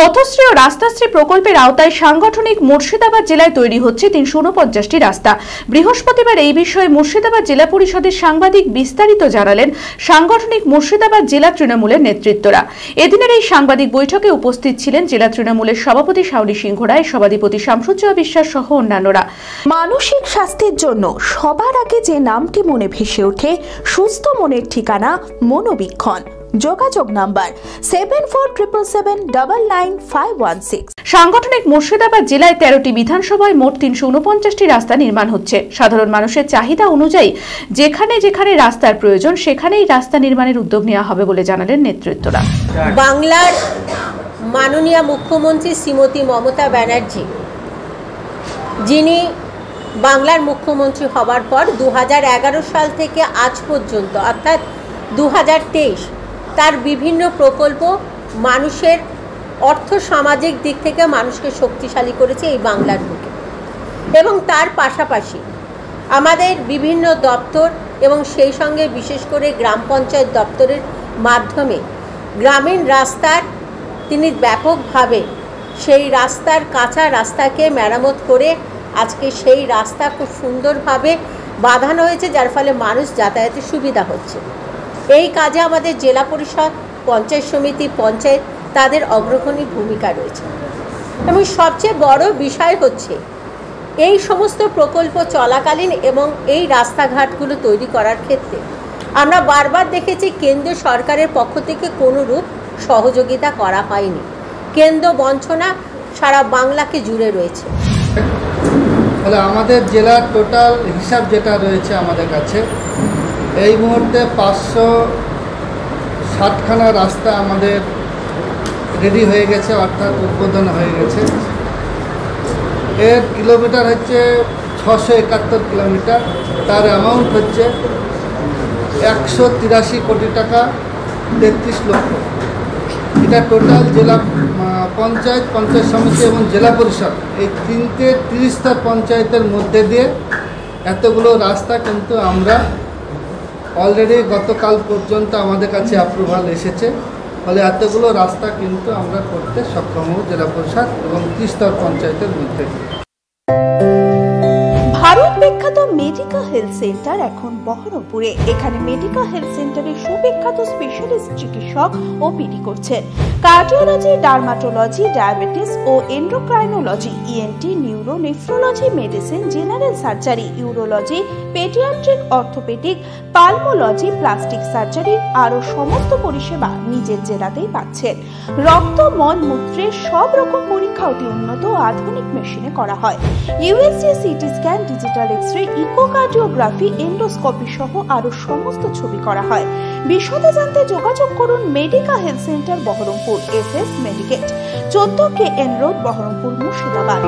পথশ্রী ও রাস্তাশ্রী প্রকল্পের আওতায় সাংগঠনিক মুর্শিদাবাদ জেলায় তৈরি হচ্ছে তিনশো উনপঞ্চাশটি রাস্তা। বৃহস্পতিবার এই বিষয়ে মুর্শিদাবাদ জেলা পরিষদের সাংবাদিক বিস্তারিত জানালেন সাংগঠনিক মুর্শিদাবাদ জেলা তৃণমূলের নেতৃত্বরা। এদিনের এই সাংবাদিক বৈঠকে উপস্থিত ছিলেন জেলা তৃণমূলের সভাপতি শাওলি সিংহ রায়, সভাধিপতি শামসুজ্জোয়া বিশ্বাস সহ অন্যান্যরা। মানসিক স্বাস্থ্যের জন্য সবার আগে যে নামটি মনে ভেসে ওঠে, সুস্থ মনের ঠিকানা মনোবীক্ষণ। যোগাযোগ number seven four triple seven double nine five one six সাংগঠনিক মুর্শিদাবাদ জেলায় তেরোটি বিধানসভায় মোট তিনশো উনপঞ্চাশটি রাস্তা নির্মাণ হচ্ছে। সাধারণ মানুষের চাহিদা অনুযায়ী যেখানে যেখানে রাস্তার প্রয়োজন সেখানেই রাস্তা নির্মাণের উদ্যোগ নেওয়া হবে বলে জানালেন নেতৃত্বরা। বাংলার মাননীয় মুখ্যমন্ত্রী শ্রীমতী মমতা ব্যানার্জি যিনি বাংলার মুখ্যমন্ত্রী হবার পর দুহাজার এগারো সাল থেকে আজ পর্যন্ত অর্থাৎ দু হাজার তেইশ তার বিভিন্ন প্রকল্প মানুষের অর্থ সামাজিক দিক থেকে মানুষকে শক্তিশালী করেছে এই বাংলার বুকে। এবং তার পাশাপাশি আমাদের বিভিন্ন দপ্তর এবং সেই সঙ্গে বিশেষ করে গ্রাম পঞ্চায়েত দপ্তরের মাধ্যমে গ্রামীণ রাস্তার তিনি ব্যাপকভাবে সেই রাস্তার কাঁচা রাস্তাকে মেরামত করে আজকে সেই রাস্তা খুব সুন্দরভাবে বাঁধানো হয়েছে, যার ফলে মানুষ যাতায়াতের সুবিধা হচ্ছে। এই কাজে আমাদের জেলা পরিষদ, পঞ্চায়েত সমিতি, পঞ্চায়েত তাদের অগ্রগণী ভূমিকা রয়েছে। এবং সবচেয়ে বড় বিষয় হচ্ছে, এই সমস্ত প্রকল্প চলাকালীন এবং এই রাস্তাঘাটগুলো তৈরি করার ক্ষেত্রে আমরা বারবার দেখেছি কেন্দ্র সরকারের পক্ষ থেকে কোনো রূপ সহযোগিতা করা হয়নি। কেন্দ্র বঞ্চনা সারা বাংলাকে জুড়ে রয়েছে। তাহলে আমাদের জেলার টোটাল হিসাব যেটা রয়েছে আমাদের কাছে, এই মুহূর্তে পাঁচশো ষাটখানা রাস্তা আমাদের রেডি হয়ে গেছে, অর্থাৎ উদ্বোধন হয়ে গেছে। এর কিলোমিটার হচ্ছে ছশো একাত্তর কিলোমিটার তার অ্যামাউন্ট হচ্ছে একশো তিরাশি কোটি টাকা, তেত্রিশ লক্ষ। এটা টোটাল জেলা পঞ্চায়েত পঞ্চায়েত সমিতি এবং জেলা পরিষদ এই তিনটে তিরিশ স্তর পঞ্চায়েতের মধ্যে দিয়ে এতগুলো রাস্তা কিন্তু আমরা অলরেডি গতকাল পর্যন্ত আমাদের কাছে অ্যাপ্রুভাল এসেছে ফলে এতগুলো রাস্তা কিন্তু আমরা করতে সক্ষম হব জেলা পরিষদ এবং ত্রিস্তর পঞ্চায়েতের মধ্যে দিয়ে। বিখ্যাত মেডিকা হেলথ সেন্টার এখন বহরমপুরে। এখানে মেডিকা হেলথ সেন্টারে সুবিখ্যাত স্পেশালিস্ট চিকিৎসক ওপিডি করছেন। কার্ডিওলজি ডার্মাটোলজি ডায়াবেটিস ও endocrinology ENT neuro nephrology medicine general surgery urology paediatric orthopaedic pulmonology plastic surgery আরও সমস্ত পরিষেবা নিজের জেলাতেই পাচ্ছেন। রক্ত মল মূত্রের সব রকম পরীক্ষা অতি উন্নত আধুনিক মেশিনে করা হয়। USG CT scan digital X ray echocardiography endoscopy সহ আরও সমস্ত ছবি করা হয়। বিশদে জানতে যোগাযোগ করুন Medica health centre Baharampur S S Medicate চোদ্দ K N road Baharampur, Murshidabad.